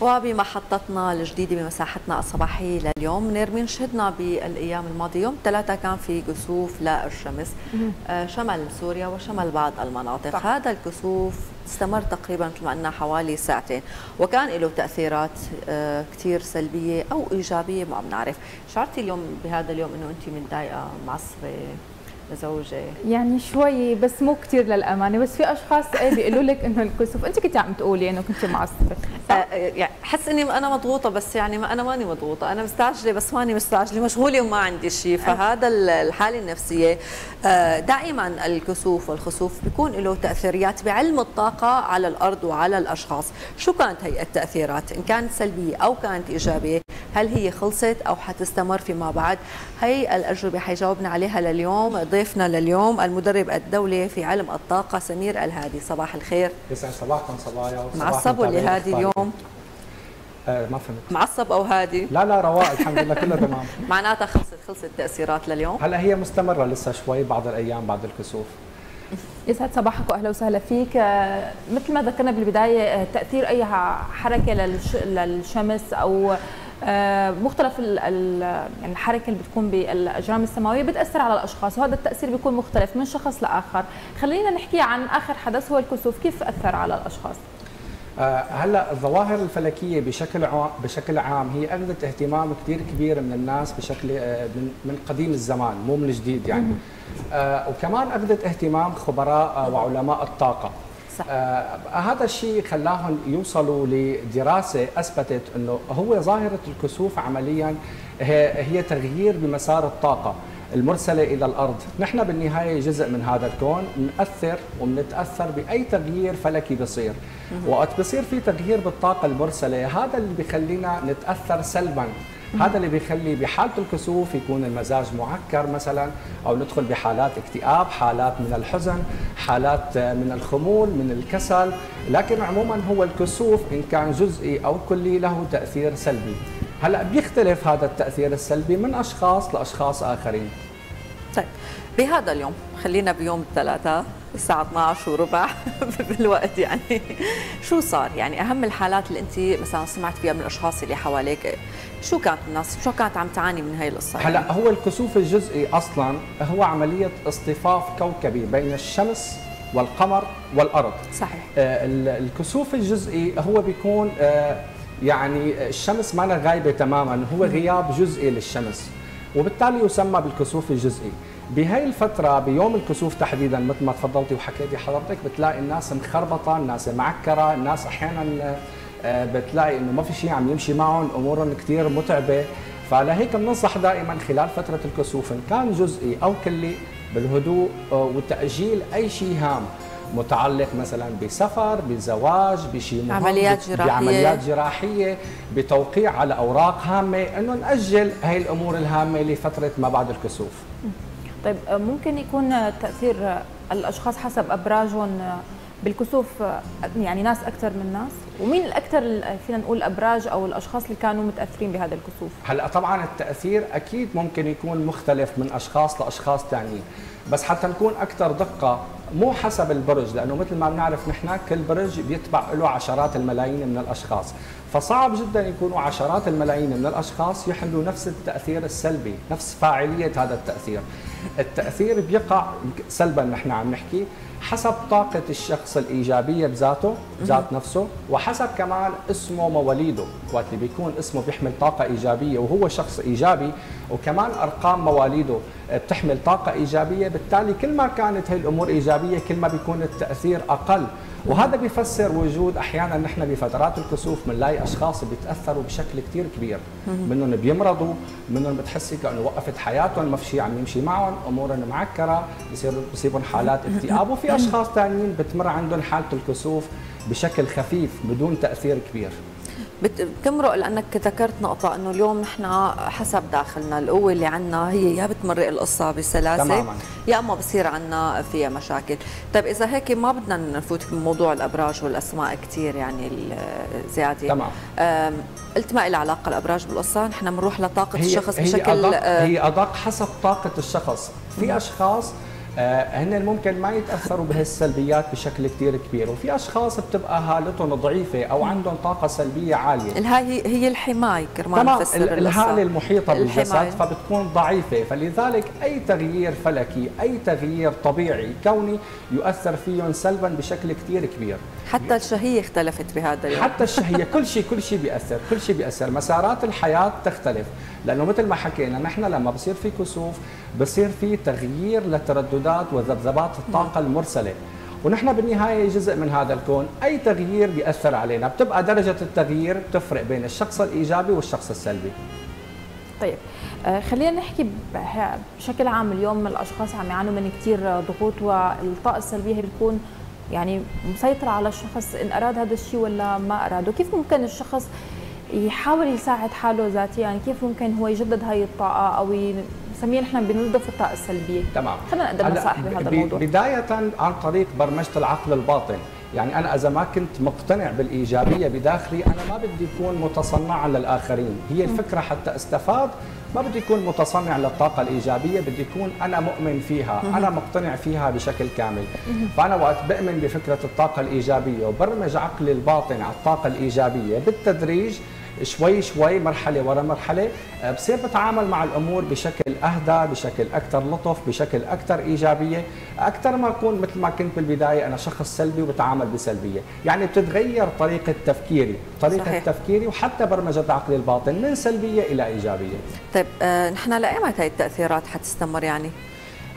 وبمحطتنا الجديدة بمساحتنا الصباحية لليوم نرمين شهدنا بالأيام الماضية يوم ثلاثة كان في كسوف للشمس آه، شمل سوريا وشمل بعض المناطق. صح. هذا الكسوف استمر تقريبا مثل ما قلنا حوالي ساعتين وكان له تأثيرات آه، كثير سلبية أو إيجابية ما بنعرف. شعرتي اليوم بهذا اليوم أنه أنت متضايقة معصبة؟ لزوجي. يعني شوي بس مو كثير للأمانة بس في أشخاص إيه بيقولوا لك إنه الكسوف أنت كنت عم تقولي إنه كنت معصبه آه يعني حس إني أنا مضغوطة بس يعني ما أنا ماني مضغوطة أنا مستعجلة بس ماني مستعجلة مشغولة وما عندي شيء فهذا الحالة النفسية آه دائما الكسوف والخسوف بيكون له تاثيرات بعلم الطاقة على الأرض وعلى الأشخاص. شو كانت هي التأثيرات؟ إن كانت سلبية أو كانت إيجابية؟ هل هي خلصت أو حتستمر فيما بعد؟ هي الأجوبة حيجاوبنا عليها لليوم. ضيفنا لليوم المدرب الدولي في علم الطاقة سمير الهادي. صباح الخير. يسعد صباحكم صبايا معصب ولا هادي اليوم؟ آه ما فهمت. معصب أو هادي؟ لا لا رواق. الحمد لله كله تمام. معناتها خلصت خلصت التأثيرات لليوم؟ هلا هي مستمرة لسه شوي بعض الأيام بعد الكسوف. يسعد صباحك وأهلا وسهلا فيك. آه، مثل ما ذكرنا بالبداية آه، تأثير أي حركة للشمس أو مختلف يعني الحركة اللي بتكون بالأجرام السماوية بتأثر على الأشخاص وهذا التأثير بيكون مختلف من شخص لآخر. خلينا نحكي عن آخر حدث هو الكسوف. كيف أثر على الأشخاص؟ آه، هلأ الظواهر الفلكية بشكل عام بشكل عام هي أخذت اهتمام كثير كبير من الناس بشكل آه، من قديم الزمان مو من جديد يعني. وكمان أخذت اهتمام خبراء وعلماء الطاقة. صح. آه هذا الشيء خلاهم يوصلوا لدراسة أثبتت إنه هو ظاهرة الكسوف عمليا هي, هي تغيير بمسار الطاقة المرسلة إلى الأرض، نحن بالنهاية جزء من هذا الكون، نأثر وبنتاثر بأي تغيير فلكي بصير، وقت بصير في تغيير بالطاقة المرسلة، هذا اللي بخلينا نتأثر سلبا. هذا اللي بيخلي بحالة الكسوف يكون المزاج معكر مثلا أو ندخل بحالات اكتئاب، حالات من الحزن، حالات من الخمول، من الكسل، لكن عموما هو الكسوف إن كان جزئي أو كلي له تأثير سلبي. هلأ بيختلف هذا التأثير السلبي من أشخاص لأشخاص آخرين. طيب بهذا اليوم خلينا بيوم الثلاثاء الساعة 12 وربع بالوقت يعني. شو صار؟ يعني أهم الحالات اللي أنت مثلا سمعت فيها من الأشخاص اللي حواليك شو كانت الناس شو كانت عم تعاني من هاي القصة؟ هلأ يعني؟ هو الكسوف الجزئي أصلا هو عملية اصطفاف كوكبي بين الشمس والقمر والأرض. صحيح. آه الكسوف الجزئي هو بيكون آه يعني الشمس ما غايبة تماما هو غياب جزئي للشمس. وبالتالي يسمى بالكسوف الجزئي. بهي الفترة بيوم الكسوف تحديدا مثل ما تفضلتي وحكيتي حضرتك بتلاقي الناس مخربطة الناس معكرة الناس أحيانا آه، بتلاقي إنه ما في شيء عم يمشي معهم أمورهم كثير متعبة. فلهيك بننصح دائما خلال فترة الكسوف إن كان جزئي أو كلي بالهدوء آه، وتأجيل أي شيء هام. متعلق مثلا بسفر بزواج بشيء مهم عمليات جراحيه بعمليات جراحية. بتوقيع على أوراق هامة إنه نأجل هي الأمور الهامة لفترة ما بعد الكسوف. طيب ممكن يكون تأثير الأشخاص حسب أبراجهم بالكسوف يعني ناس أكثر من ناس؟ ومين الأكثر فينا نقول الابراج أو الأشخاص اللي كانوا متأثرين بهذا الكسوف؟ هلأ طبعا التأثير أكيد ممكن يكون مختلف من أشخاص لأشخاص ثانيين بس حتى نكون أكثر دقة مو حسب البرج لأنه مثل ما بنعرف نحن كل برج بيتبع له عشرات الملايين من الأشخاص. فصعب جدا يكونوا عشرات الملايين من الأشخاص يحملوا نفس التأثير السلبي نفس فاعلية هذا التأثير. التأثير بيقع سلبا نحن عم نحكي حسب طاقة الشخص الإيجابية بذاته. ذات نفسه وحسب كمان اسمه مواليده. وقت اللي بيكون اسمه بيحمل طاقة إيجابية وهو شخص إيجابي وكمان أرقام مواليده بتحمل طاقة إيجابية. بالتالي كل ما كانت هي الأمور إيجابية كل ما بيكون التأثير أقل. وهذا بيفسر وجود أحيانا نحن بفترات الكسوف بنلاقي أشخاص بيتأثروا بشكل كثير كبير. منهم بيمرضوا منهم بتحسي كانه وقفت حياتهم ما في شيء عم يمشي معهم أمورهم معكرة بصير بصيبهم حالات اكتئاب. وفي أشخاص ثانيين بتمر عندهم حالة الكسوف بشكل خفيف بدون تأثير كبير. بتمرق لأنك ذكرت نقطة إنه اليوم نحن حسب داخلنا. القوة اللي عندنا هي يا بتمرق القصة بسلاسة تماما. يا أما بصير عندنا فيها مشاكل. طيب إذا هيك ما بدنا نفوت بموضوع الأبراج والأسماء كثير يعني زياده تمام. قلت ما لها علاقة الأبراج بالقصة؟ نحن بنروح لطاقة هي الشخص هي بشكل أدق هي أدق حسب طاقة الشخص. في أشخاص آه، هن ممكن ما يتأثروا بهالسلبيات بشكل كثير كبير وفي أشخاص بتبقى هالتهم ضعيفة أو عندهم طاقة سلبية عالية. الهاي هي الحماية كرمال تمام. الهالة المحيطة بالجسد. فبتكون ضعيفة فلذلك أي تغيير فلكي أي تغيير طبيعي كوني يؤثر فيهم سلبا بشكل كثير كبير. حتى الشهية اختلفت بهذا اليوم. حتى الشهية كل شيء كل شيء بيأثر كل شيء بيأثر. مسارات الحياة تختلف لأنه مثل ما حكينا نحن لما بصير في كسوف بصير في تغيير لترددات وذبذبات الطاقة المرسلة. ونحن بالنهاية جزء من هذا الكون. أي تغيير بيأثر علينا بتبقى درجة التغيير بتفرق بين الشخص الإيجابي والشخص السلبي. طيب آه، خلينا نحكي بشكل عام اليوم الأشخاص عم يعانوا من كثير ضغوط والطاقة السلبية هي بتكون يعني مسيطرة على الشخص. إن أراد هذا الشيء ولا ما أراده؟ كيف ممكن الشخص يحاول يساعد حاله ذاتيا؟ يعني كيف ممكن هو يجدد هاي الطاقة أو ي- نسميه نحن بننظف الطاقة السلبية. تمام. خلينا نقدم نصائح بهذا الموضوع. بداية عن طريق برمجة العقل الباطن. يعني أنا إذا ما كنت مقتنع بالإيجابية بداخلي أنا ما بدي أكون متصنعا للآخرين. هي الفكرة حتى أستفاد. ما بدي أكون متصنع للطاقة الإيجابية بدي أكون أنا مؤمن فيها. أنا مقتنع فيها بشكل كامل. فأنا وقت بؤمن بفكرة الطاقة الإيجابية. وبرمج عقلي الباطن على الطاقة الإيجابية بالتدريج شوي شوي مرحلة ورا مرحلة. آه، بصير بتعامل مع الأمور بشكل أهدى بشكل أكثر لطف بشكل أكثر إيجابية. أكثر ما أكون مثل ما كنت بالبداية أنا شخص سلبي وبتعامل بسلبية. يعني بتتغير طريقة تفكيري طريقة صحيح. تفكيري وحتى برمجة عقلي الباطن من سلبية إلى إيجابية. طيب آه نحن لايمتى هاي التأثيرات حتستمر يعني؟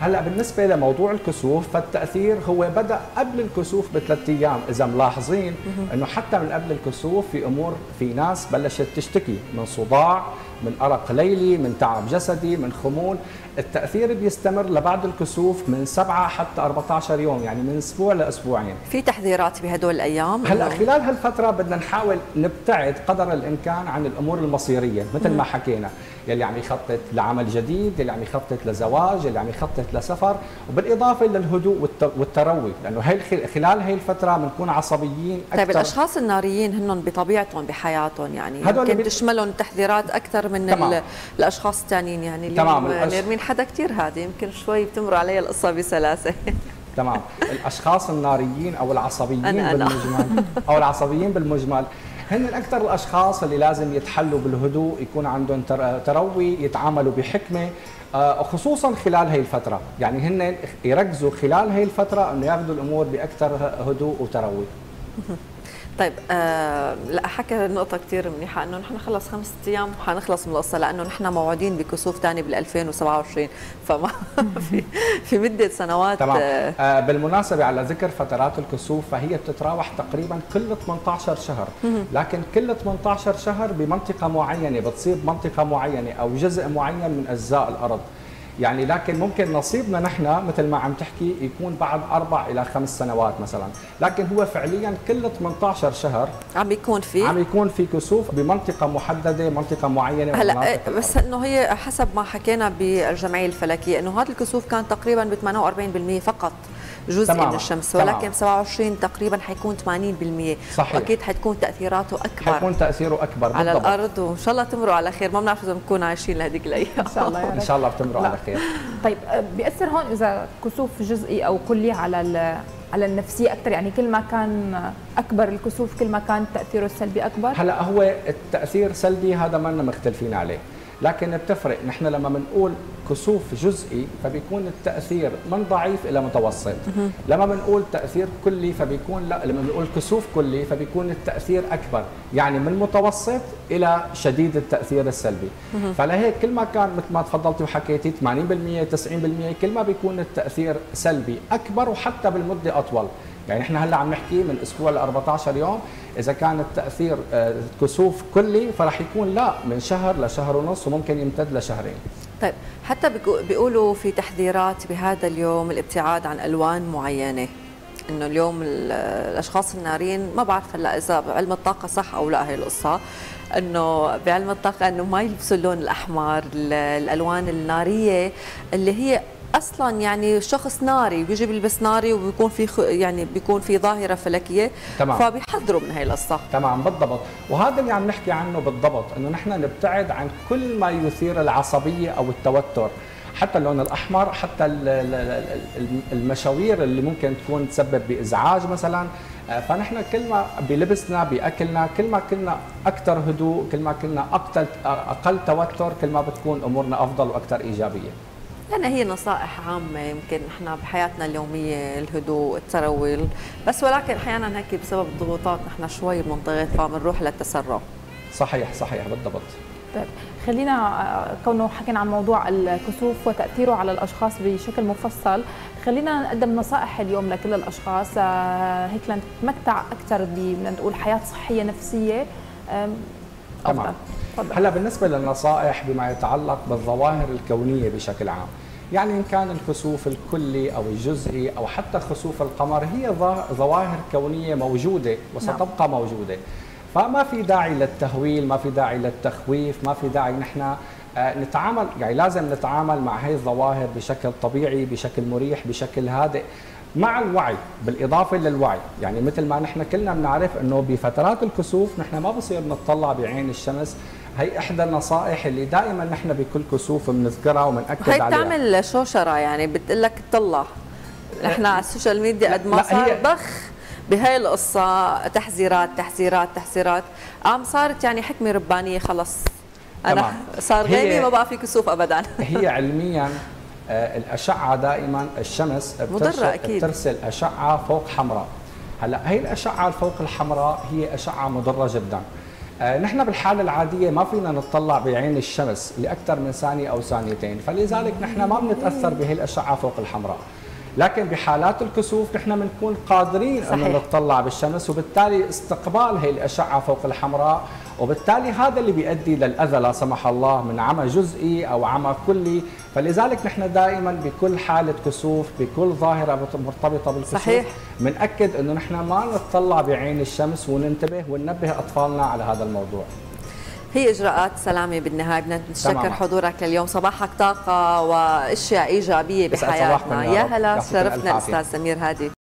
هلا بالنسبة لموضوع الكسوف فالتأثير هو بدأ قبل الكسوف بثلاث أيام إذا ملاحظين إنه حتى من قبل الكسوف في أمور في ناس بلشت تشتكي من صداع من أرق ليلي من تعب جسدي من خمول. التأثير بيستمر لبعد الكسوف من 7 حتى 14 يوم يعني من أسبوع لأسبوعين. في تحذيرات بهدول الأيام؟ هلا خلال هالفترة بدنا نحاول نبتعد قدر الإمكان عن الأمور المصيرية مثل ما حكينا. يلي عم يخطط لعمل جديد يلي عم يخطط لزواج يلي عم يخطط لسفر وبالإضافة للهدوء والت- والتروي لأنه هي خلال هي الفترة بنكون عصبيين أكثر طيب الأشخاص الناريين هن بطبيعتهم بحياتهم يعني يمكن بي- تشملهم تحذيرات أكثر من تمام. ال- الأشخاص الثانيين يعني تمام، اليوم الأش- نرمين حدا كثير هادي يمكن شوي بتمر علي القصة بسلاسة. تمام. الأشخاص الناريين أو العصبيين أنا- أنا. بالمجمل أو العصبيين بالمجمل هن أكثر الأشخاص اللي لازم يتحلوا بالهدوء يكون عندهم تر- تروي يتعاملوا بحكمة آه، خصوصا خلال هي الفترة. يعني هن يركزوا خلال هي الفترة إنه ياخذوا الأمور بأكثر هدوء وتروي. طيب آه لا حكى نقطة كثير منيحة إنه نحن خلص خمسة أيام حنخلص من القصة لأنه نحن موعودين بكسوف ثاني بال 2027 فما في في مدة سنوات تمام. آه آه بالمناسبة على ذكر فترات الكسوف فهي بتتراوح تقريبا كل 18 شهر. لكن كل 18 شهر بمنطقة معينة بتصيب منطقة معينة أو جزء معين من أجزاء الأرض. يعني لكن ممكن نصيبنا نحن مثل ما عم تحكي يكون بعد أربع إلى خمس سنوات مثلا. لكن هو فعليا كل 18 شهر عم بيكون في؟ عم يكون في كسوف بمنطقة محددة منطقة معينة هلأ آه، بس إنه هي حسب ما حكينا بالجمعية الفلكية إنه هذا الكسوف كان تقريبا ب 48% فقط. جزء تمام، من الشمس تمام. ولكن ب 27 تقريبا حيكون 80% صحيح. وأكيد حتكون تأثيراته أكبر حيكون تأثيره أكبر على بالضبط. الأرض وإن شاء الله تمروا على خير ما بنعرف إذا بنكون عايشين لهذيك الأيام إن شاء الله إن رب شاء الله بتمروا. على خير طيب آه، بيأثر هون إذا كسوف جزئي أو كلي على ال- على النفسية أكثر يعني كل ما كان أكبر الكسوف كل ما كان تأثيره السلبي أكبر هلأ هو التأثير سلبي هذا ما لنا مختلفين عليه لكن بتفرق. نحن لما بنقول كسوف جزئي فبيكون التأثير من ضعيف إلى متوسط. لما بنقول تأثير كلي فبيكون لا لما بنقول كسوف كلي فبيكون التأثير أكبر. يعني من متوسط إلى شديد التأثير السلبي. فلهيك كل ما كان مثل ما تفضلتي وحكيتي 80% 90% كل ما بيكون التأثير سلبي أكبر وحتى بالمدة أطول. يعني إحنا هلأ عم نحكي من أسبوع ل 14 يوم إذا كان التاثير آه، كسوف كلي فراح يكون لا من شهر لشهر ونص وممكن يمتد لشهرين. طيب حتى بيقو- بيقولوا في تحذيرات بهذا اليوم الابتعاد عن ألوان معينة إنه اليوم ال- الأشخاص النارين ما بعرف هلأ إذا بعلم الطاقة صح أو لا هي القصة إنه بعلم الطاقة إنه ما يلبسوا اللون الأحمر ال- الألوان النارية اللي هي أصلا يعني شخص ناري بيجي بيلبس ناري وبيكون في خ- يعني بيكون في ظاهرة فلكية تمام. فبيحذروا من هي القصة. تمام بالضبط. وهذا اللي عم نحكي عنه بالضبط إنه نحن نبتعد عن كل ما يثير العصبية أو التوتر حتى اللون الأحمر حتى المشاوير اللي ممكن تكون تسبب بإزعاج مثلا. آه، فنحن كل ما بلبسنا بأكلنا كل ما كنا أكثر هدوء كل ما كنا أقل توتر كل ما بتكون أمورنا أفضل وأكثر إيجابية. يعني هي نصائح عامة يمكن إحنا بحياتنا اليومية الهدوء الترويل بس ولكن أحيانا هيك بسبب الضغوطات نحن شوي بنضغط فبنروح للتسرع. صحيح صحيح بالضبط. طيب خلينا آه، كونه حكينا عن موضوع الكسوف وتأثيره على الأشخاص بشكل مفصل خلينا نقدم نصائح اليوم لكل الأشخاص. آه، هيك لنتمتع أكثر بدنا نقول حياة صحية نفسية. تمام. هلا بالنسبة للنصائح بما يتعلق بالظواهر الكونية بشكل عام يعني إن كان الكسوف الكلي أو الجزئي أو حتى خسوف القمر هي ظواهر كونية موجودة وستبقى نعم. موجودة فما في داعي للتهويل ما في داعي للتخويف ما في داعي نحن آه، نتعامل يعني لازم نتعامل مع هي الظواهر بشكل طبيعي بشكل مريح بشكل هادئ مع الوعي بالإضافة للوعي يعني مثل ما نحن كلنا بنعرف إنه بفترات الكسوف نحن ما بصير نطلع بعين الشمس هي إحدى النصائح اللي دائما نحن بكل كسوف بنذكرها وبنأكد عليها. هي بتعمل شوشرة يعني بتقول لك طلع. نحن على ال social media قد ما صار بخ بهاي القصة تحذيرات تحذيرات تحذيرات. قام صارت يعني حكمة ربانية خلص. أنا صار غيمي ما بقى في كسوف أبدا. هي علميا آه، الأشعة دائما الشمس مضرة أكيد. بترسل أشعة فوق حمراء. هلأ هي الأشعة الفوق الحمراء هي أشعة مضرة جدا. آه، نحن بالحالة العادية ما فينا نطلع بعين الشمس لأكثر من ثانية أو ثانيتين فلذلك نحن ما بنتأثر بهي الأشعة فوق الحمراء. لكن بحالات الكسوف نحن بنكون قادرين أنه نطلع بالشمس وبالتالي استقبال هي الأشعة فوق الحمراء وبالتالي هذا اللي بيؤدي للأذى لا سمح الله من عمى جزئي أو عمى كلي. فلذلك نحن دائما بكل حالة كسوف بكل ظاهرة مرتبطة بالكسوف صحيح. بنأكد أنه نحن ما نطلع بعين الشمس وننتبه وننبه أطفالنا على هذا الموضوع. هي إجراءات سلامة بالنهاية. بدنا نتشكر حضورك لليوم. صباحك طاقة وأشياء إيجابية بحياتنا. يا هلا شرفتنا أستاذ سمير هادي.